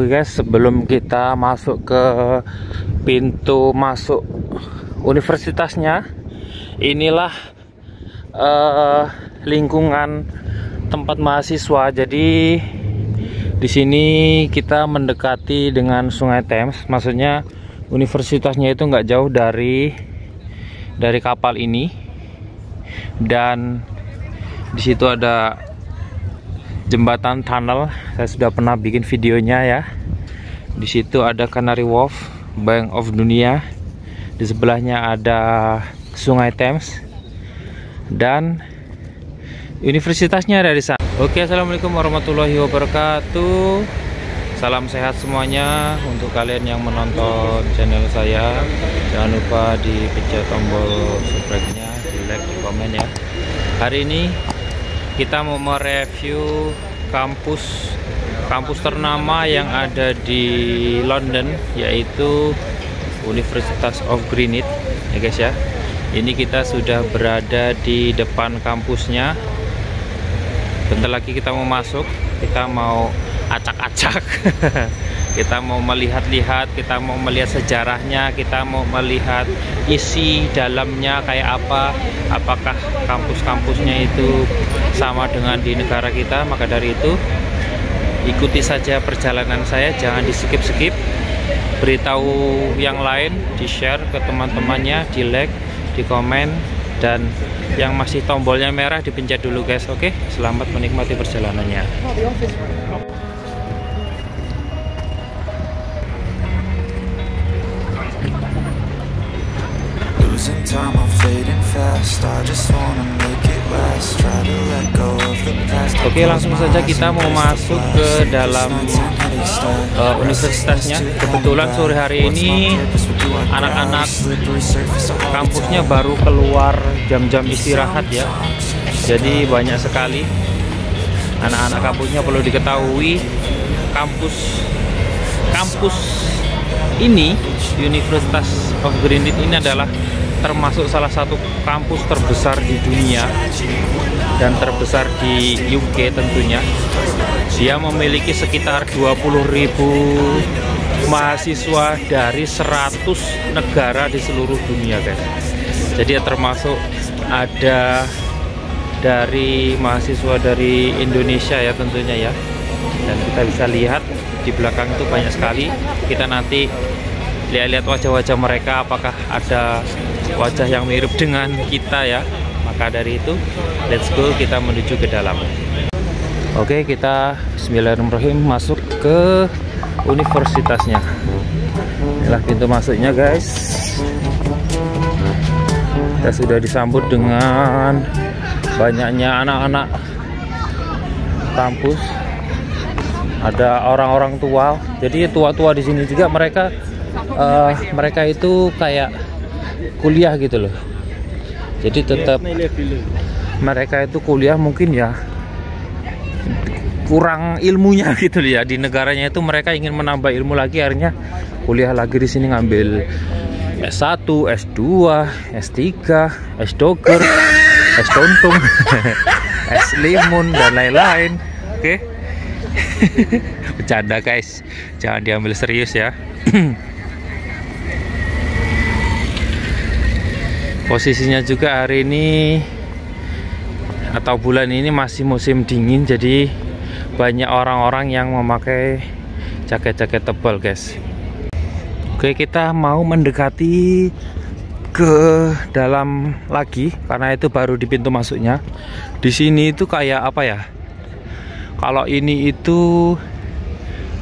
Oke guys, sebelum kita masuk ke pintu masuk universitasnya, inilah uh, lingkungan tempat mahasiswa. Jadi di sini kita mendekati dengan Sungai Thames. Maksudnya universitasnya itu nggak jauh dari dari kapal ini. Dan di situ ada jembatan tunnel. Saya sudah pernah bikin videonya ya. Di situ ada Canary Wharf Bank of Dunia. Di sebelahnya ada Sungai Thames. Dan universitasnya ada di sana. Oke assalamualaikum warahmatullahi wabarakatuh. Salam sehat semuanya untuk kalian yang menonton channel saya. Jangan lupa dipencet tombol subscribe nya di like di komen ya. Hari ini kita mau mereview kampus kampus ternama yang ada di London yaitu Universitas of Greenwich ya guys ya. Ini kita sudah berada di depan kampusnya. Bentar lagi kita mau masuk kita mau acak-acak kita mau melihat-lihat kita mau melihat sejarahnya kita mau melihat isi dalamnya kayak apa apakah kampus-kampusnya itu sama dengan di negara kita. Maka dari itu ikuti saja perjalanan saya jangan di skip-skip beritahu yang lain di share ke teman-temannya di like di komen dan yang masih tombolnya merah dipencet dulu guys. Oke selamat menikmati perjalanannya time, I'm fading fast. I just wanna make it last. Try to let go of the past. Oke langsung saja kita mau masuk ke dalam uh, universitasnya kebetulan sore hari ini anak-anak kampusnya baru keluar jam-jam istirahat ya. jadi banyak sekali anak-anak kampusnya perlu diketahui. Kampus kampus ini Universitas of Greenwich ini adalah termasuk salah satu kampus terbesar di dunia dan terbesar di UK tentunya. Dia memiliki sekitar 20.000 mahasiswa dari 100 negara di seluruh dunia guys. Jadi termasuk ada dari mahasiswa dari Indonesia ya tentunya ya. Dan kita bisa lihat di belakang itu banyak sekali. Kita nanti lihat-lihat wajah-wajah mereka apakah ada wajah yang mirip dengan kita ya. Maka dari itu let's go kita menuju ke dalam. Oke kita bismillahirrahmanirrahim masuk ke universitasnya. Inilah pintu masuknya guys. Kita sudah disambut dengan banyaknya anak-anak kampus. Ada orang-orang tua. Jadi tua-tua di sini juga mereka uh, mereka itu kayak kuliah gitu loh. Jadi tetap mereka itu kuliah mungkin ya kurang ilmunya gitu ya. Di negaranya itu mereka ingin menambah ilmu lagi akhirnya kuliah lagi di sini ngambil S1, S2, S3, S Docker es tuntung es limun dan lain-lain. Oke? Bercanda guys. Jangan diambil serius ya posisinya juga hari ini atau bulan ini masih musim dingin jadi banyak orang-orang yang memakai jaket-jaket tebal guys oke kita mau mendekati ke dalam lagi karena itu baru di pintu masuknya. Di sini itu kayak apa ya? Kalau ini itu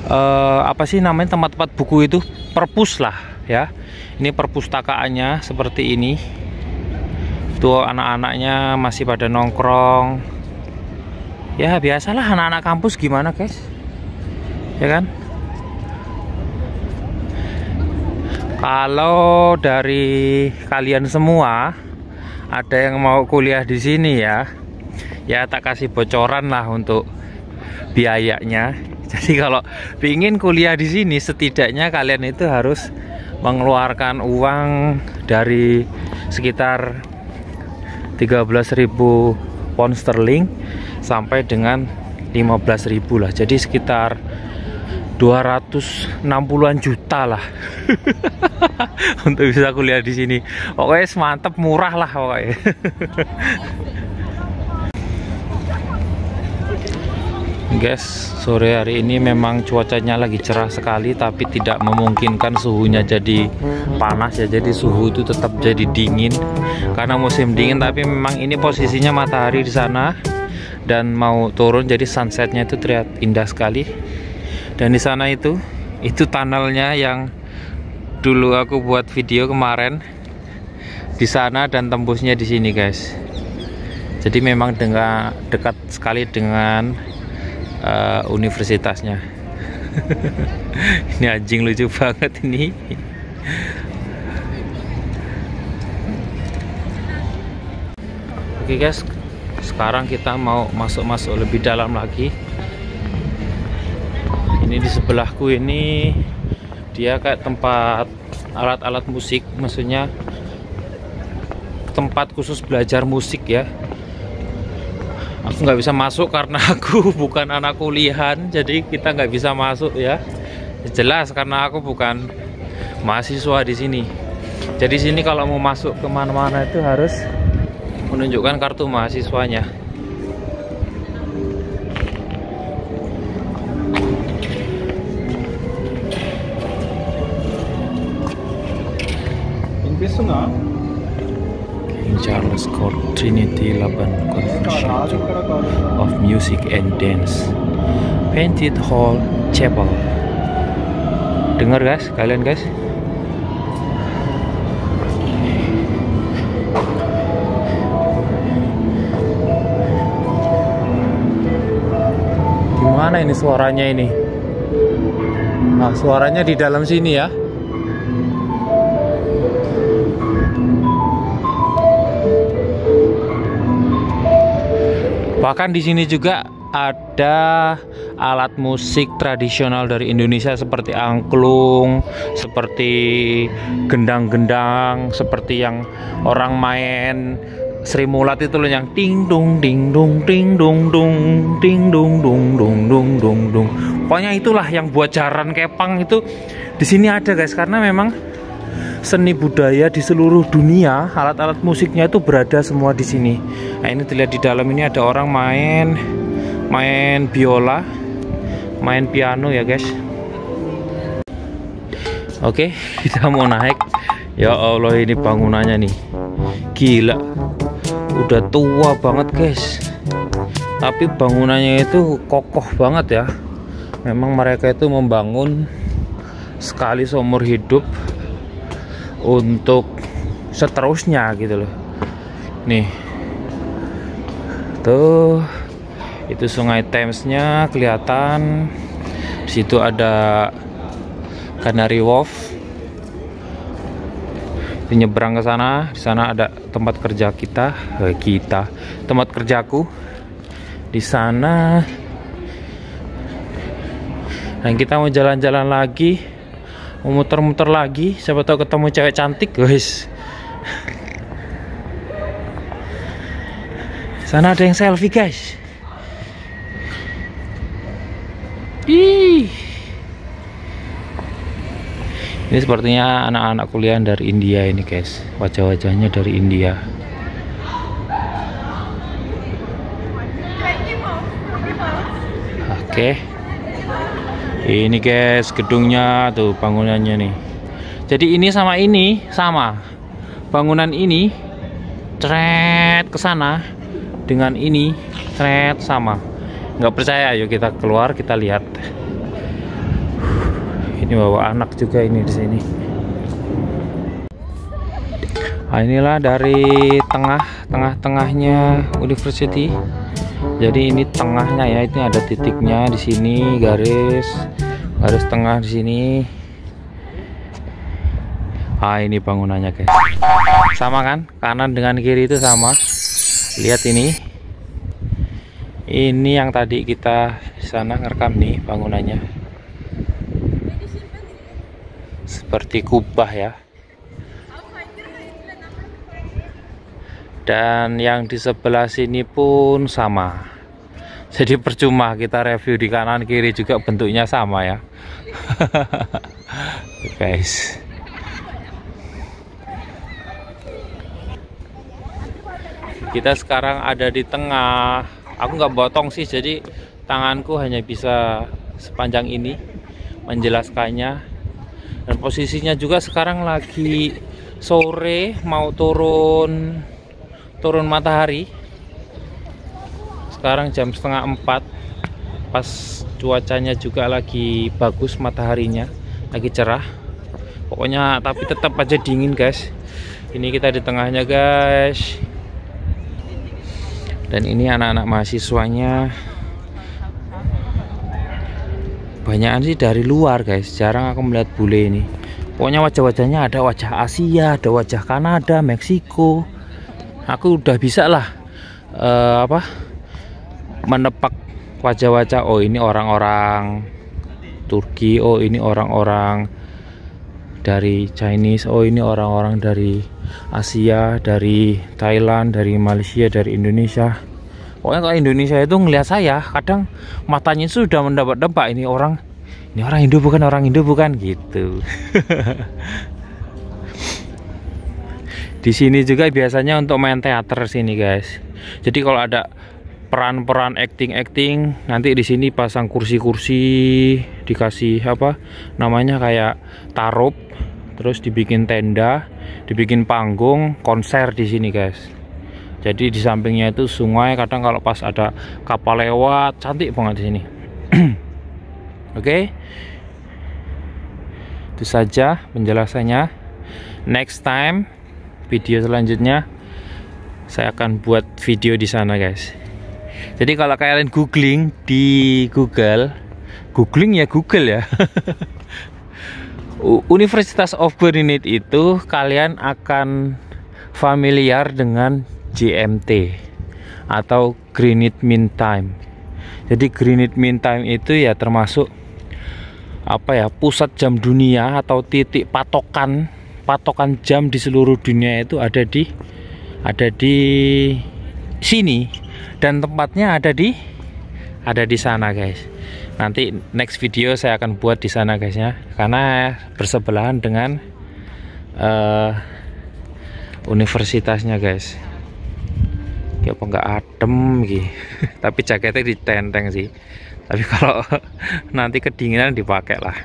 uh, apa sih namanya tempat-tempat buku itu perpus lah ya. Ini perpustakaannya seperti ini. Tuh anak-anaknya masih pada nongkrong. Ya biasalah anak-anak kampus gimana guys? Ya kan? Kalau dari kalian semua ada yang mau kuliah di sini ya, ya tak kasih bocoran lah untuk biayanya. Jadi kalau ingin kuliah di sini, setidaknya kalian itu harus mengeluarkan uang dari sekitar 13.000 pound sterling sampai dengan 15.000 lah. Jadi sekitar 260-an juta lah untuk bisa kuliah di sini. Pokoknya mantep murah lah pokoknya. Guys, sore hari ini memang cuacanya lagi cerah sekali tapi tidak memungkinkan suhunya jadi panas ya. Jadi suhu itu tetap jadi dingin. Karena musim dingin tapi memang ini posisinya matahari di sana. Dan mau turun jadi sunsetnya itu terlihat indah sekali. Dan di sana itu itu tunnelnya yang dulu aku buat video kemarin. Di sana dan tembusnya di sini guys. Jadi memang dengan dekat sekali dengan uh, universitasnya. Ini anjing lucu banget ini. Oke guys. Sekarang kita mau masuk-masuk lebih dalam lagi. Ini di sebelahku ini dia kayak tempat alat-alat musik. Maksudnya tempat khusus belajar musik ya aku nggak bisa masuk karena aku bukan anak kuliahan jadi kita nggak bisa masuk ya. Jelas karena aku bukan mahasiswa di sini. Jadi sini kalau mau masuk ke mana-mana itu harus menunjukkan kartu mahasiswanya. King Charles Court Trinity Laban Convention of Music and Dance Painted Hall Chapel. Dengar guys? Kalian guys? Gimana ini suaranya ini? Nah suaranya di dalam sini ya Bahkan di sini juga ada alat musik tradisional dari Indonesia seperti angklung, seperti gendang-gendang, seperti yang orang main Sri Mulat itu loh yang ting dung ding dung ting dung dung ting dung dung dung dung dung dung. Pokoknya itulah yang buat jaran kepang itu di sini ada guys karena memang seni budaya di seluruh dunia alat-alat musiknya itu berada semua di sini. Nah ini terlihat di dalam ini ada orang main main biola main piano ya guys. Oke kita mau naik. Ya Allah ini bangunannya nih. Gila. Udah tua banget guys. Tapi bangunannya itu kokoh banget ya. Memang mereka itu membangun sekali seumur hidup untuk seterusnya gitu loh. Nih. Tuh itu sungai Thamesnya kelihatan. Di situ ada Canary Wharf. Nyebrang ke sana. Di sana ada tempat kerja kita. Eh, kita. Tempat kerjaku. Di sana. Dan kita mau jalan-jalan lagi mau muter-muter lagi siapa tahu ketemu cewek cantik guys Sana ada yang selfie guys. Ih. Ini sepertinya anak-anak kuliah dari India ini guys. Wajah-wajahnya dari India. Oke. Ini guys gedungnya tuh bangunannya nih. Jadi ini sama ini sama. Bangunan ini cret ke sana dengan ini cret sama. Nggak percaya yuk kita keluar kita lihat. Ini bawa anak juga ini di sini. Nah, inilah dari tengah tengah-tengahnya university jadi ini tengahnya ya ini ada titiknya di sini garis garis tengah di sini. Ah ini bangunannya guys. Sama kan? Kanan dengan kiri itu sama. Lihat ini. Ini yang tadi kita sana ngerekam nih bangunannya. Seperti kubah ya. Dan yang di sebelah sini pun sama jadi percuma kita review di kanan kiri juga bentuknya sama ya. Guys. Kita sekarang ada di tengah. Aku nggak botong sih jadi tanganku hanya bisa sepanjang ini menjelaskannya. Dan posisinya juga sekarang lagi sore mau turun turun matahari sekarang jam setengah empat. Pas cuacanya juga lagi bagus mataharinya lagi cerah. Pokoknya tapi tetap aja dingin guys. Ini kita di tengahnya guys. Dan ini anak-anak mahasiswanya. Banyak sih dari luar guys. Jarang aku melihat bule ini. Pokoknya wajah-wajahnya ada wajah Asia ada wajah Kanada Meksiko. Aku udah bisa lah uh, apa menepak wajah-wajah oh ini orang-orang Turki oh ini orang-orang dari Chinese oh ini orang-orang dari Asia dari Thailand dari Malaysia dari Indonesia. Pokoknya kalau Indonesia itu ngelihat saya kadang matanya sudah mendapat debak ini orang ini orang Indo bukan orang Indo bukan gitu. Di sini juga biasanya untuk main teater sini guys. Jadi kalau ada peran-peran acting-acting nanti di sini pasang kursi-kursi dikasih apa namanya kayak tarup terus dibikin tenda dibikin panggung konser di sini guys. Jadi di sampingnya itu sungai kadang kalau pas ada kapal lewat cantik banget di sini. Oke. Okay? itu saja penjelasannya. Next time video selanjutnya saya akan buat video di sana guys jadi kalau kalian googling di Google googling ya Google ya. Universitas of Bernit itu kalian akan familiar dengan GMT atau Greenwich Mean Time. Jadi Greenwich Mean Time itu ya termasuk apa ya pusat jam dunia atau titik patokan patokan jam di seluruh dunia itu ada di ada di sini dan tempatnya ada di ada di sana guys. Nanti next video saya akan buat di sana guys ya. Karena bersebelahan dengan uh, universitasnya guys. Ya apa nggak adem gitu. Tapi jaketnya ditenteng sih. Tapi kalau nanti kedinginan dipakai lah.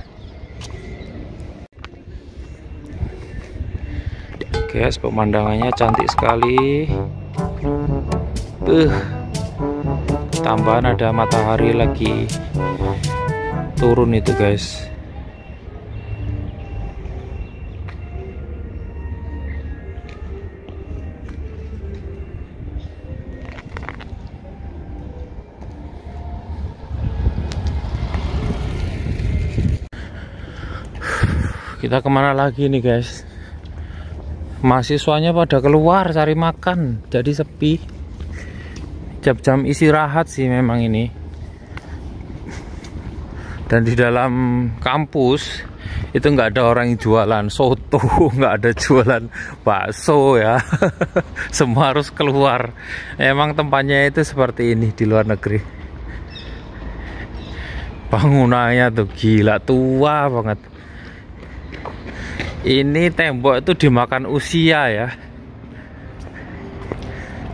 Guys pemandangannya cantik sekali uh tambahan ada matahari lagi. Turun itu guys. Kita ke mana lagi nih guys? Mahasiswanya pada keluar cari makan jadi sepi jam-jam istirahat sih memang ini. Dan di dalam kampus itu nggak ada orang yang jualan soto nggak ada jualan bakso ya. Semua harus keluar. Emang tempatnya itu seperti ini di luar negeri. Bangunannya tuh gila tua banget. Ini tembok itu dimakan usia ya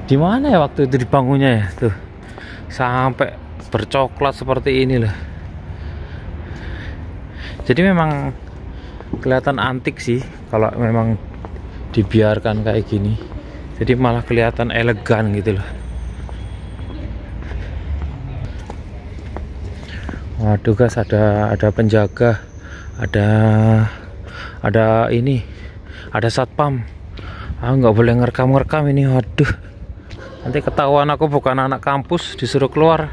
di mana ya waktu itu dibangunnya ya? Tuh sampai bercoklat seperti ini loh. Jadi memang kelihatan antik sih kalau memang dibiarkan kayak gini. Jadi malah kelihatan elegan gitu loh. Waduh guys ada ada penjaga ada ada ini ada satpam. Ah nggak boleh ngerekam-ngerekam ini waduh nanti ketahuan aku bukan anak kampus disuruh keluar.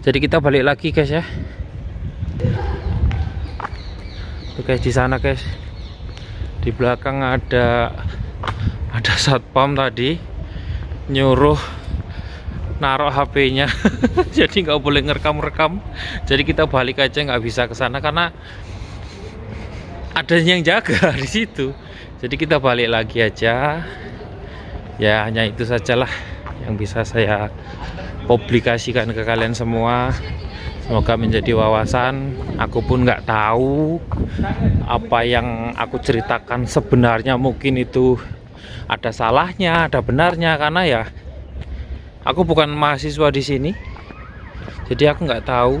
Jadi kita balik lagi guys ya. Oke di sana guys. Di belakang ada ada satpam tadi nyuruh naruh HP-nya jadi nggak boleh ngerekam-rekam. Jadi kita balik aja nggak bisa ke sana karena ada yang jaga di situ. Jadi kita balik lagi aja. Ya hanya itu sajalah yang bisa saya publikasikan ke kalian semua. Semoga menjadi wawasan. Aku pun nggak tahu apa yang aku ceritakan sebenarnya. Mungkin itu ada salahnya ada benarnya karena ya aku bukan mahasiswa di sini. Jadi aku nggak tahu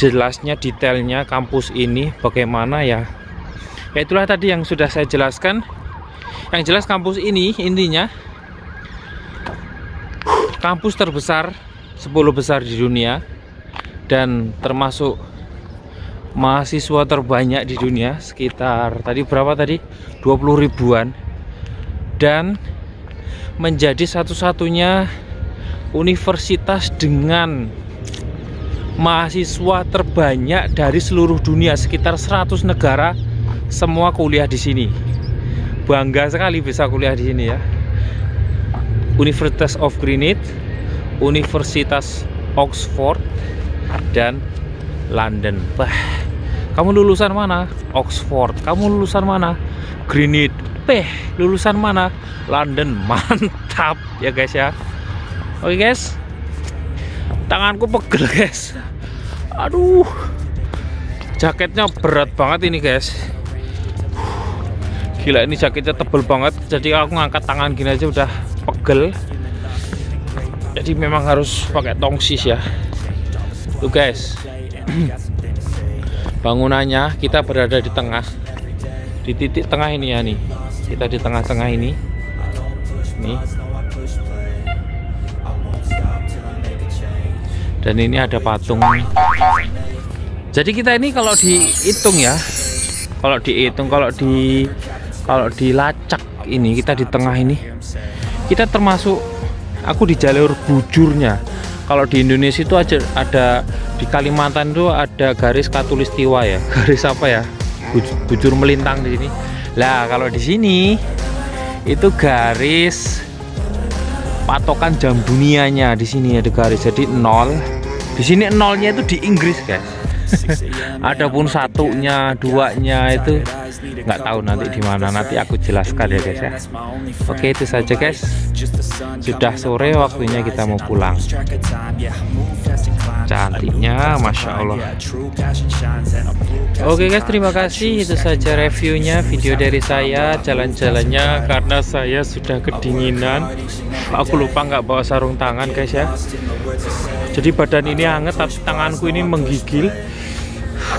jelasnya detailnya kampus ini bagaimana ya. Ya itulah tadi yang sudah saya jelaskan. Yang jelas kampus ini intinya kampus terbesar 10 besar di dunia dan termasuk mahasiswa terbanyak di dunia sekitar tadi berapa tadi? 20 ribuan. Dan menjadi satu-satunya universitas dengan mahasiswa terbanyak dari seluruh dunia sekitar 100 negara semua kuliah di sini. Bangga sekali bisa kuliah di sini ya Universitas of Greenwich Universitas Oxford dan London. Bah, kamu lulusan mana? Oxford. Kamu lulusan mana? Greenwich. Peh, lulusan mana? London. Mantap ya guys ya. Oke guys. Tanganku pegel guys. Aduh. Jaketnya berat banget ini guys. Gila ini jaketnya tebel banget. Jadi aku ngangkat tangan gini aja udah pegel. Jadi memang harus pakai tongsis ya. Tuh guys. Bangunannya kita berada di tengah di titik tengah ini ya nih. Kita di tengah-tengah ini. Nih. Dan ini ada patung. Jadi kita ini kalau dihitung ya kalau dihitung kalau di kalau dilacak ini kita di tengah ini kita termasuk aku di jalur bujurnya. Kalau di Indonesia itu aja ada di Kalimantan itu ada garis katulistiwa ya. Garis apa ya? Bujur melintang di sini. Lah kalau di sini itu garis patokan jam dunianya di sini ada garis. Jadi nol. Di sini nolnya itu di Inggris guys adapun satunya duanya itu. Nggak tahu nanti di mana nanti aku jelaskan ya guys ya. Oke itu saja guys. Sudah sore waktunya kita mau pulang. Cantiknya Masya Allah. oke guys terima kasih. itu saja reviewnya video dari saya. Jalan-jalannya karena saya sudah kedinginan. aku lupa nggak bawa sarung tangan guys ya jadi badan ini hangat tapi tanganku ini menggigil.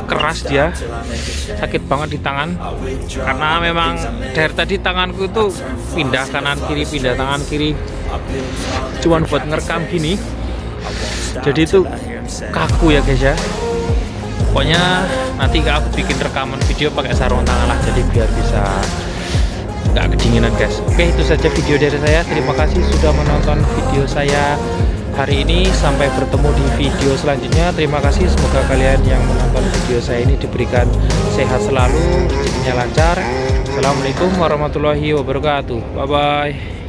Keras dia. Sakit banget di tangan. Karena memang dari tadi tanganku itu pindah kanan kiri pindah tangan kiri. Cuman buat ngerekam gini. Jadi itu kaku ya guys ya. Pokoknya nanti aku bikin rekaman video pakai sarung tangan lah jadi biar bisa nggak kedinginan guys. Oke itu saja video dari saya. Terima kasih sudah menonton video saya hari ini sampai bertemu di video selanjutnya. Terima kasih semoga kalian yang menonton video saya ini diberikan sehat selalu rezekinya lancar. Assalamualaikum warahmatullahi wabarakatuh. Bye bye